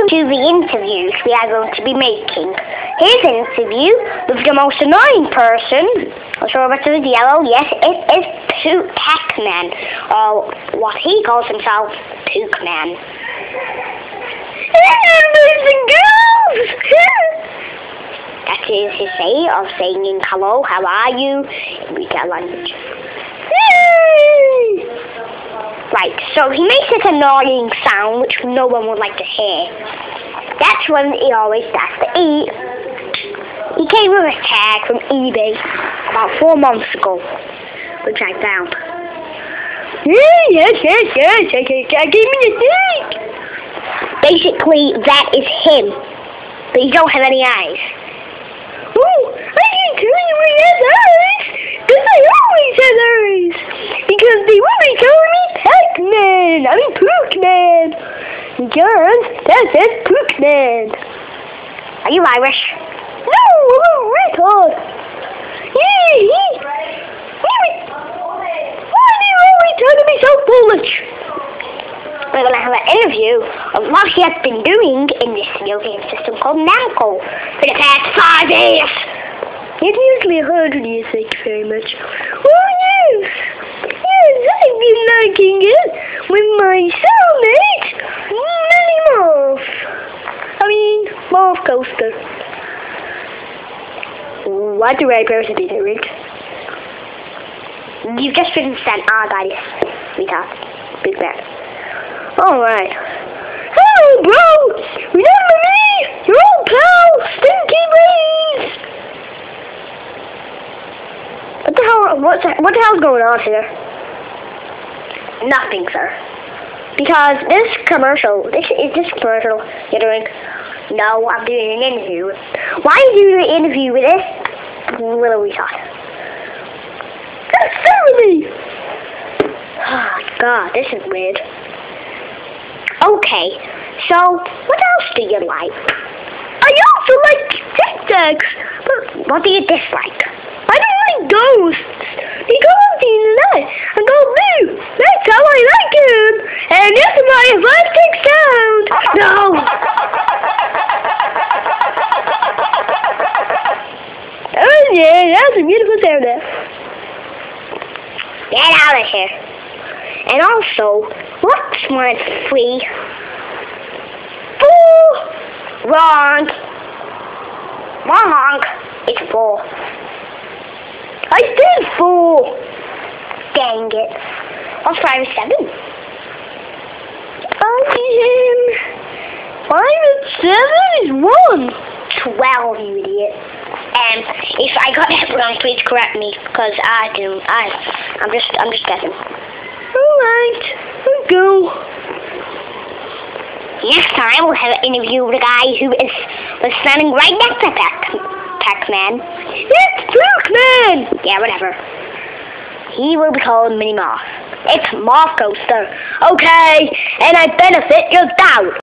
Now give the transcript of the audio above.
welcome to the interviews we are going to be making. Here's an interview with the most annoying person. I'll show over to the yellow. Yes, it is Pook Pac-Man, or what he calls himself, Pook Man. that is his way of saying hello, how are you, in retail language. Right, so he makes this annoying sound which no one would like to hear. That's when he always does the eat. He came with a tag from eBay about four months ago, which I found. Yes, yes, yes, I, I gave me the tag. Basically, that is him, but he don't have any eyes. Oh, I can't tell you he has eyes, because I always have eyes, because they will be calling me Pac-Man, I mean Pook-Man, because that says Pook-Man. Are you Irish? No, I'm a yeah. Why do you always be so foolish? We're to have an interview of what he has been doing in this video game system called Namco for the past five years. It's usually years, thank you very much. Oh. Yes, I've been liking it with my cellmate, Minnie Morph. I mean, Morph Coaster. What do I person be doing? You've just been sent our guys. Sweetheart. Big man. Alright. Hello, bro! Remember me? Your old pal, Stinky Breeze! What the hell, what's, what the hell's going on here? Nothing, sir. Because this commercial, this is this commercial you're doing. No, I'm doing an interview. Why are you doing an interview with this little retard? That's me. Oh, ah, God, this is weird. Okay, so what else do you like? I also like Tic but what do you dislike? I don't like ghosts. They go up in the night a beautiful there. Get out of here. And also, what's one free? Four. Wrong. Wrong. It's four. I did four. Dang it. I'll try with seven. Oh, Five and seven is one. Twelve, you idiot. If I got that wrong, please correct me, because I do. I, I'm just, I'm just guessing. Alright, let's go. Next time we'll have an interview with a guy who is was standing right next to Pac Pac-Man. It's Pac-Man! Yeah, whatever. He will be called Mini Morph. It's Morph Coaster. Okay, and I benefit your doubt.